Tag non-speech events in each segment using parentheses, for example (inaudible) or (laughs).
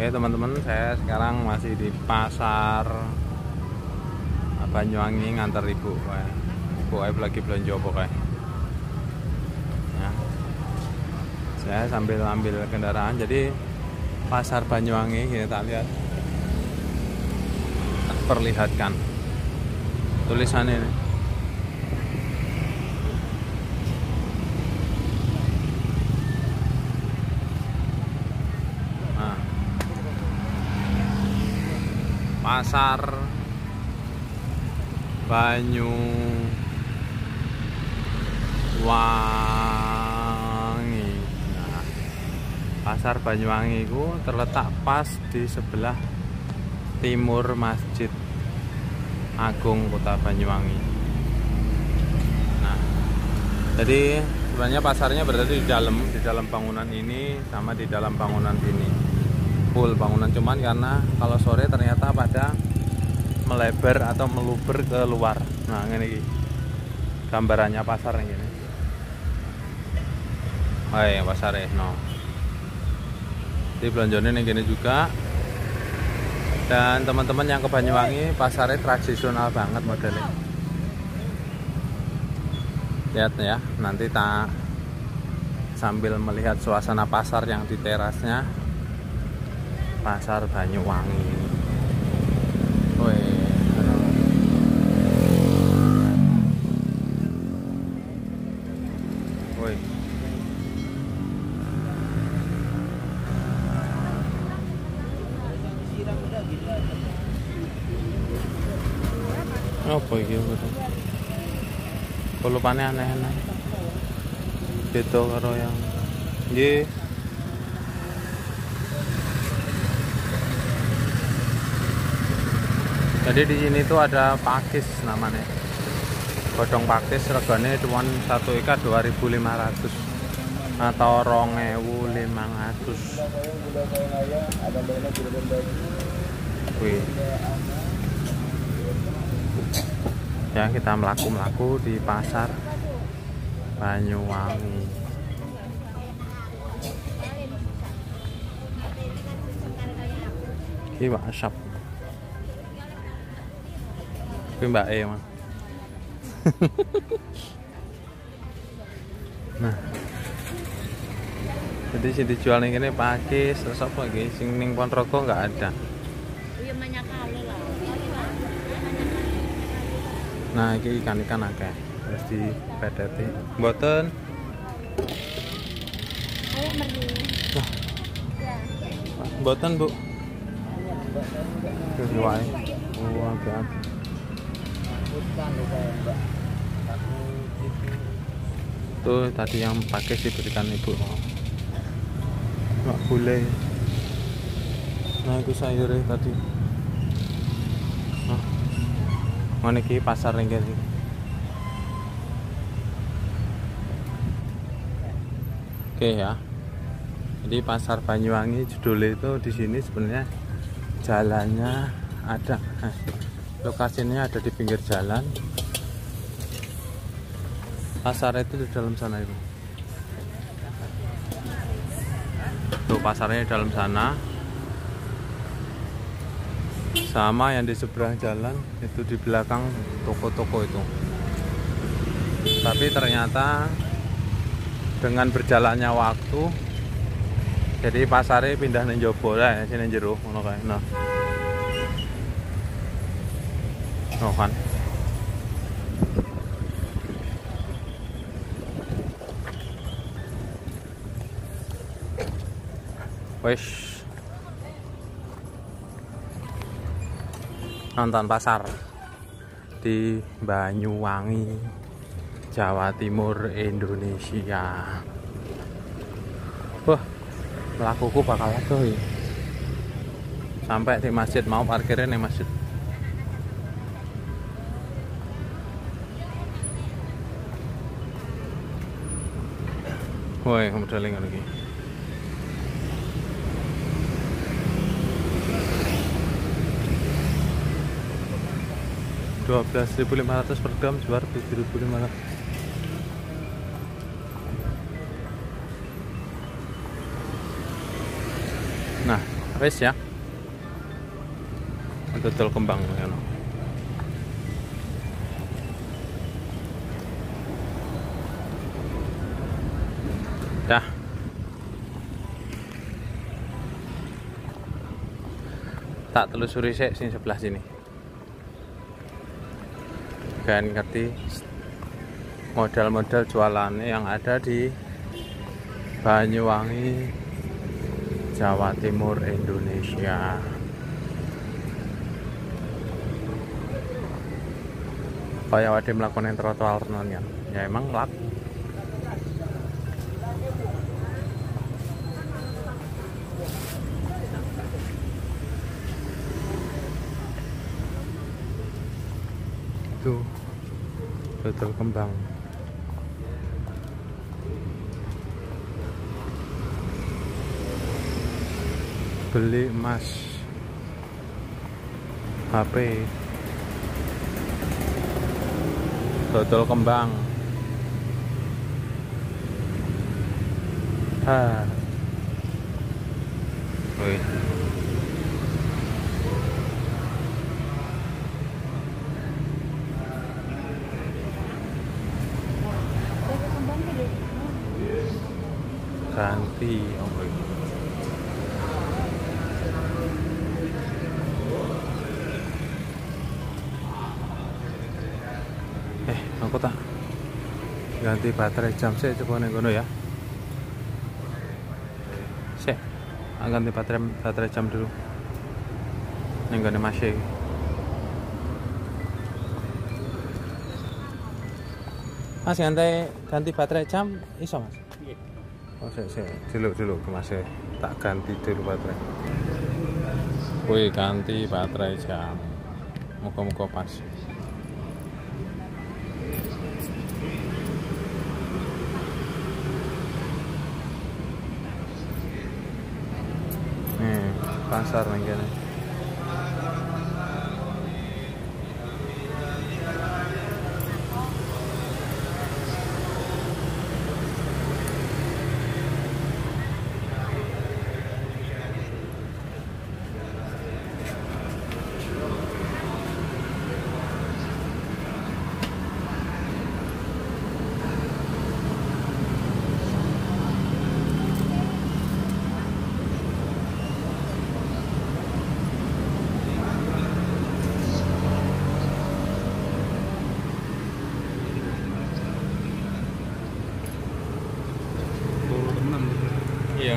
Oke teman-teman saya sekarang masih di pasar Banyuwangi ngantar ibu Ibu Aib lagi belanja pokoknya ya. Saya sambil ambil kendaraan jadi pasar Banyuwangi kita lihat. Perlihatkan. Tulisan ini nah. Pasar Banyu Wangi nah, pasar Banyuwangi itu terletak pas di sebelah timur Masjid Agung Kota Banyuwangi. Nah, jadi sebenarnya pasarnya berada di dalam, di dalam bangunan ini sama di dalam bangunan ini. Full bangunan cuman karena kalau sore ternyata pada melebar atau meluber ke luar. Nah, ini gambarannya pasar ini. Oh iya, pasar ya, no. Di belanjanya ini gini juga dan teman-teman yang ke Banyuwangi pasarnya tradisional banget modelnya lihat ya nanti tak sambil melihat suasana pasar yang di terasnya pasar Banyuwangi Wih. Wih. apa iki kelupane aneh-aneh beda karo yang nggih jadi di sini tuh ada pakis namanya. Godong pakis regane cuma satu ikat 2500 atau 2500 wih. Ya kita melaku-melaku di pasar Banyuwangi. Ini WhatsApp ini mbak E man. (laughs) nah jadi sih dijual nih ini pakis terus apa lagi sing ning Ponorogo nggak ada Nah, ini ikan-ikan akeh. Terus di pedeti. Mboten. Nah. Mboten, Bu. Terus wae. Oh, agak. Tuh tadi yang pakai diberikan ibu. Nggak boleh. Nah, itu sayurnya tadi. Nah iki pasar ning kene Oke ya. Jadi pasar Banyuwangi judul itu di sini sebenarnya jalannya ada. Lokasinya ada di pinggir jalan. Pasar itu di dalam sana itu. Tuh pasarnya di dalam sana sama yang di seberang jalan itu di belakang toko-toko itu tapi ternyata dengan berjalannya waktu jadi pasarnya pindah nih jobo lah ya sini jeruk nah kan Wesh nonton pasar di Banyuwangi Jawa Timur Indonesia. Wah melakuku bakal tuh sampai di masjid mau parkirnya nih masjid Woi, modeling lagi. 12.500 per gram juara 7.500 nah wes ya. Dodol kembang ya tak telusuri sih sini sebelah sini. Kan ngerti modal-modal jualannya yang ada di Banyuwangi Jawa Timur Indonesia. Kayak wadah melakukan trotoar ya ya emang lak itu betul kembang. Beli emas. HP betul kembang. Ha Wih. Ganti oh eh aku tak ganti baterai jam sih coba nih kono ya. Sih ganti baterai baterai jam dulu. Yang gak masih Mas ganti ganti baterai jam iso mas oh sih dulu dulu masih tak ganti dulu baterai. Wih ganti baterai jam. Muka-muka pas. Nih pasar nih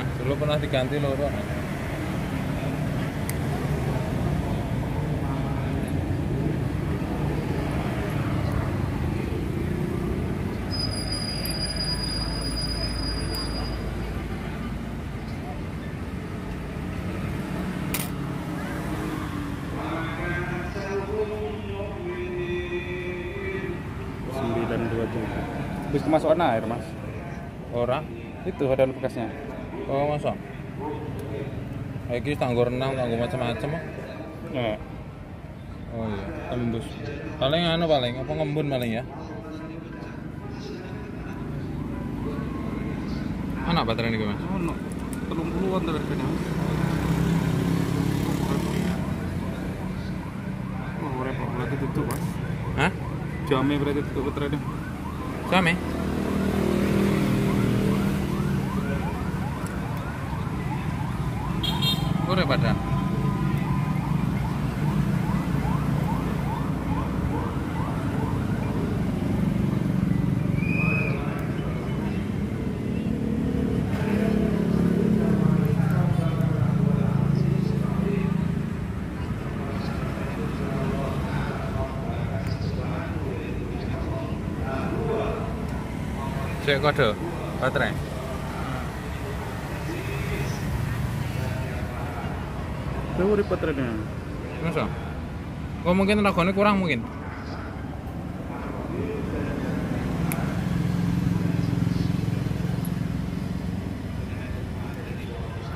dulu pernah diganti loro sembilan dua masuk air mas? Orang itu ada bekasnya oh masa? Ini tanggur renang tanggur macam-macam ya. oh iya. Tembus. Paling anu paling. Apa ngembun paling ya? Mana baterai ini mas? oh no telung puluhan baterainya oh repot berarti tutup mas. Hah? jamnya berarti tutup baterainya. Jamnya? Sore pada. Cek kode baterai. Urip baterainya. Masa? Oh mungkin regane kurang mungkin.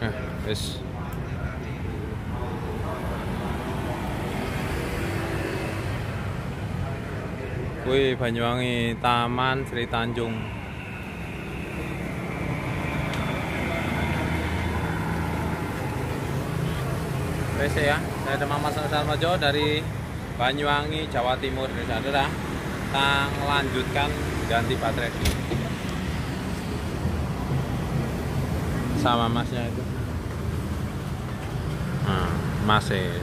Eh, wis. Wih, Banyuwangi Taman Sri Tanjung. PC ya. Saya ada Mamas Sarmojo dari Banyuwangi Jawa Timur. Ini saudara kita lanjutkan ganti baterai. Sama masnya itu. Nah, masih